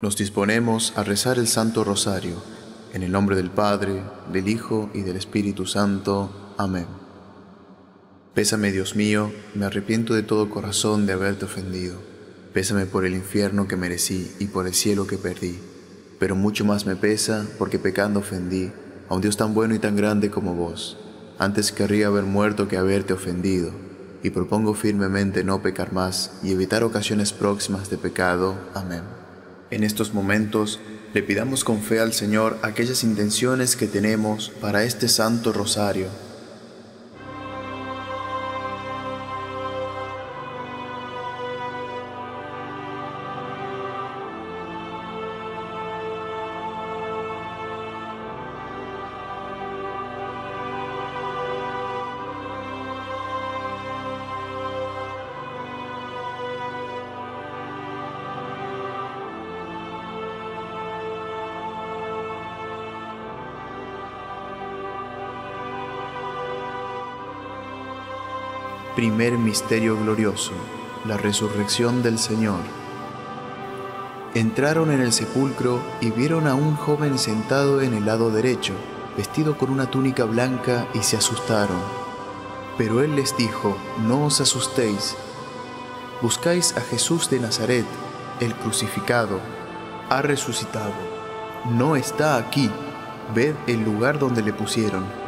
Nos disponemos a rezar el Santo Rosario, en el nombre del Padre, del Hijo y del Espíritu Santo. Amén. Pésame, Dios mío, me arrepiento de todo corazón de haberte ofendido. Pésame por el infierno que merecí y por el cielo que perdí. Pero mucho más me pesa porque pecando ofendí a un Dios tan bueno y tan grande como vos. Antes querría haber muerto que haberte ofendido, y propongo firmemente no pecar más y evitar ocasiones próximas de pecado. Amén. En estos momentos le pidamos con fe al Señor aquellas intenciones que tenemos para este Santo Rosario Primer Misterio Glorioso, la Resurrección del Señor. Entraron en el sepulcro y vieron a un joven sentado en el lado derecho, vestido con una túnica blanca, y se asustaron. Pero él les dijo, no os asustéis, buscáis a Jesús de Nazaret, el crucificado, ha resucitado, no está aquí, ved el lugar donde le pusieron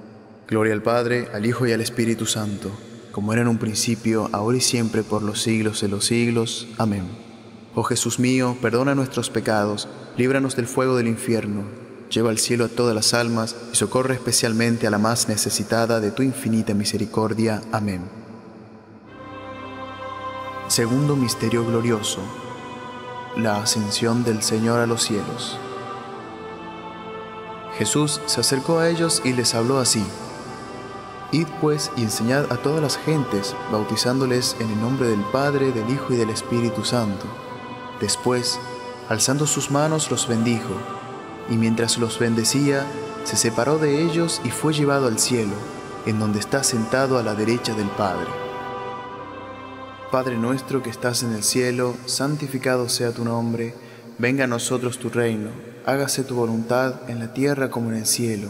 Gloria al Padre, al Hijo y al Espíritu Santo, como era en un principio, ahora y siempre, por los siglos de los siglos. Amén. Oh Jesús mío, perdona nuestros pecados, líbranos del fuego del infierno, lleva al cielo a todas las almas y socorre especialmente a la más necesitada de tu infinita misericordia. Amén. Segundo Misterio Glorioso. La ascensión del Señor a los cielos. Jesús se acercó a ellos y les habló así. Id pues y enseñad a todas las gentes, bautizándoles en el nombre del Padre, del Hijo y del Espíritu Santo. Después, alzando sus manos, los bendijo, y mientras los bendecía, se separó de ellos y fue llevado al cielo, en donde está sentado a la derecha del Padre. Padre nuestro que estás en el cielo, santificado sea tu nombre, venga a nosotros tu reino, hágase tu voluntad en la tierra como en el cielo.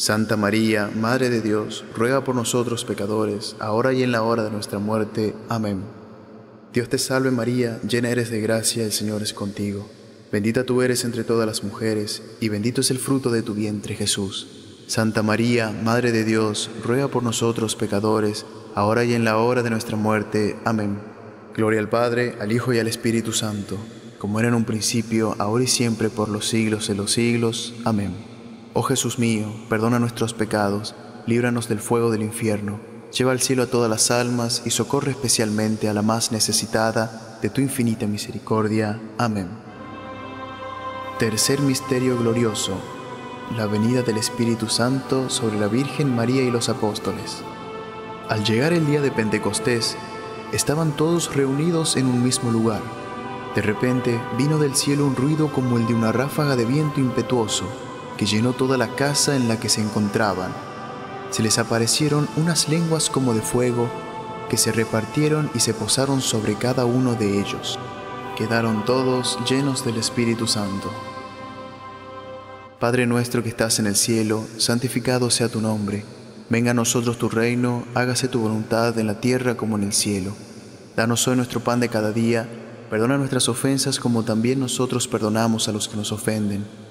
Santa María, Madre de Dios, ruega por nosotros pecadores, ahora y en la hora de nuestra muerte. Amén. Dios te salve María, llena eres de gracia, el Señor es contigo. Bendita tú eres entre todas las mujeres, y bendito es el fruto de tu vientre Jesús. Santa María, Madre de Dios, ruega por nosotros pecadores, ahora y en la hora de nuestra muerte. Amén. Gloria al Padre, al Hijo y al Espíritu Santo, como era en un principio, ahora y siempre, por los siglos de los siglos. Amén. Oh Jesús mío, perdona nuestros pecados, líbranos del fuego del infierno, lleva al cielo a todas las almas y socorre especialmente a la más necesitada de tu infinita misericordia. Amén. Tercer misterio glorioso, la venida del Espíritu Santo sobre la Virgen María y los apóstoles. Al llegar el día de Pentecostés, estaban todos reunidos en un mismo lugar. De repente vino del cielo un ruido como el de una ráfaga de viento impetuoso que llenó toda la casa en la que se encontraban. Se les aparecieron unas lenguas como de fuego que se repartieron y se posaron sobre cada uno de ellos. Quedaron todos llenos del Espíritu Santo. Padre nuestro que estás en el cielo, santificado sea tu nombre. Venga a nosotros tu reino, hágase tu voluntad en la tierra como en el cielo. Danos hoy nuestro pan de cada día, perdona nuestras ofensas como también nosotros perdonamos a los que nos ofenden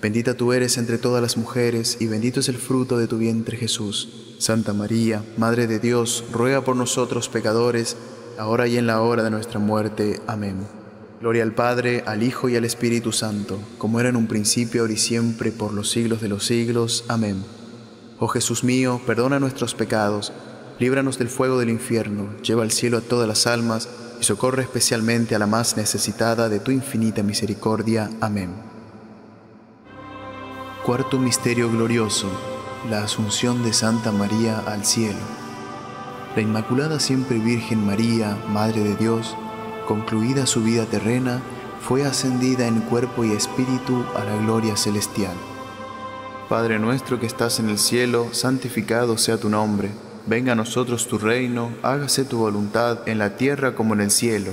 Bendita tú eres entre todas las mujeres, y bendito es el fruto de tu vientre Jesús. Santa María, Madre de Dios, ruega por nosotros pecadores, ahora y en la hora de nuestra muerte. Amén. Gloria al Padre, al Hijo y al Espíritu Santo, como era en un principio, ahora y siempre, por los siglos de los siglos. Amén. Oh Jesús mío, perdona nuestros pecados, líbranos del fuego del infierno, lleva al cielo a todas las almas y socorre especialmente a la más necesitada de tu infinita misericordia. Amén. Cuarto Misterio Glorioso, la Asunción de Santa María al cielo. La Inmaculada Siempre Virgen María, Madre de Dios, concluida su vida terrena, fue ascendida en cuerpo y espíritu a la gloria celestial. Padre nuestro que estás en el cielo, santificado sea tu nombre. Venga a nosotros tu reino, hágase tu voluntad en la tierra como en el cielo.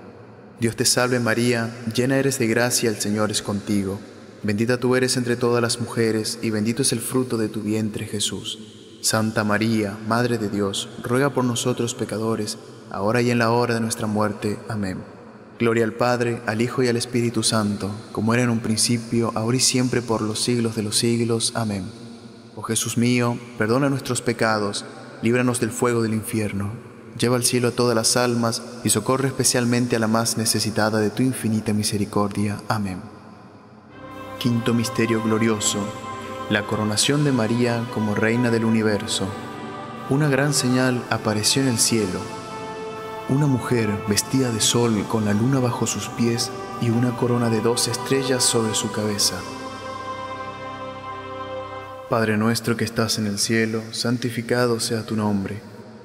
Dios te salve María, llena eres de gracia, el Señor es contigo. Bendita tú eres entre todas las mujeres, y bendito es el fruto de tu vientre Jesús. Santa María, Madre de Dios, ruega por nosotros pecadores, ahora y en la hora de nuestra muerte. Amén. Gloria al Padre, al Hijo y al Espíritu Santo, como era en un principio, ahora y siempre, por los siglos de los siglos. Amén. Oh Jesús mío, perdona nuestros pecados, líbranos del fuego del infierno, lleva al cielo a todas las almas y socorre especialmente a la más necesitada de tu infinita misericordia. Amén. Quinto Misterio Glorioso. La coronación de María como Reina del Universo. Una gran señal apareció en el cielo una mujer vestida de sol con la luna bajo sus pies y una corona de dos estrellas sobre su cabeza. Padre nuestro que estás en el cielo, santificado sea tu nombre.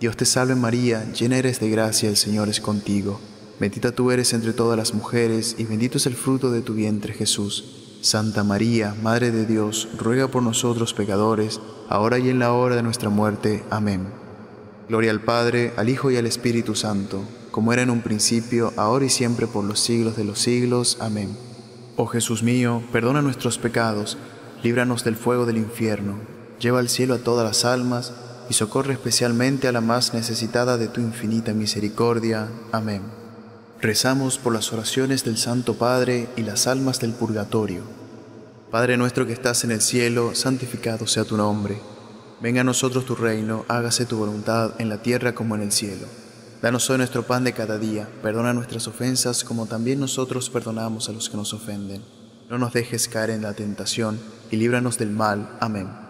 Dios te salve María, llena eres de gracia, el Señor es contigo. Bendita tú eres entre todas las mujeres, y bendito es el fruto de tu vientre Jesús. Santa María, Madre de Dios, ruega por nosotros pecadores, ahora y en la hora de nuestra muerte. Amén. Gloria al Padre, al Hijo y al Espíritu Santo, como era en un principio, ahora y siempre, por los siglos de los siglos. Amén. Oh Jesús mío, perdona nuestros pecados, líbranos del fuego del infierno, lleva al cielo a todas las almas y socorre especialmente a la más necesitada de tu infinita misericordia. Amén. Rezamos por las oraciones del Santo Padre y las almas del purgatorio. Padre nuestro que estás en el cielo, santificado sea tu nombre Venga a nosotros tu reino, hágase tu voluntad en la tierra como en el cielo. Danos hoy nuestro pan de cada día, perdona nuestras ofensas como también nosotros perdonamos a los que nos ofenden. No nos dejes caer en la tentación y líbranos del mal. Amén.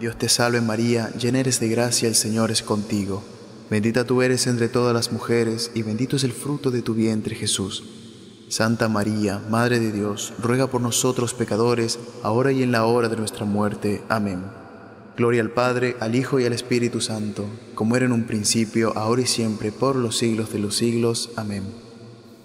Dios te salve María, llena eres de gracia, el Señor es contigo. Bendita tú eres entre todas las mujeres, y bendito es el fruto de tu vientre Jesús. Santa María, Madre de Dios, ruega por nosotros pecadores, ahora y en la hora de nuestra muerte. Amén. Gloria al Padre, al Hijo y al Espíritu Santo, como era en un principio, ahora y siempre, por los siglos de los siglos. Amén.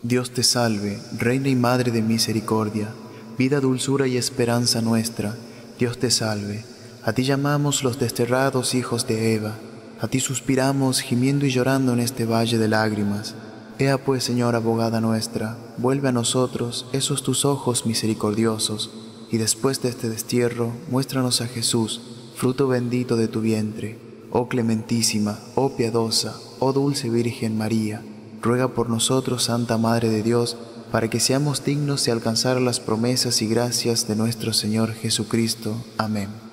Dios te salve, Reina y Madre de misericordia, vida, dulzura y esperanza nuestra. Dios te salve. A ti llamamos los desterrados hijos de Eva, a ti suspiramos gimiendo y llorando en este valle de lágrimas. Ea pues, Señora abogada nuestra, vuelve a nosotros esos tus ojos misericordiosos, y después de este destierro, muéstranos a Jesús, fruto bendito de tu vientre. Oh clementísima, oh piadosa, oh dulce Virgen María, ruega por nosotros, Santa Madre de Dios, para que seamos dignos de alcanzar las promesas y gracias de nuestro Señor Jesucristo. Amén.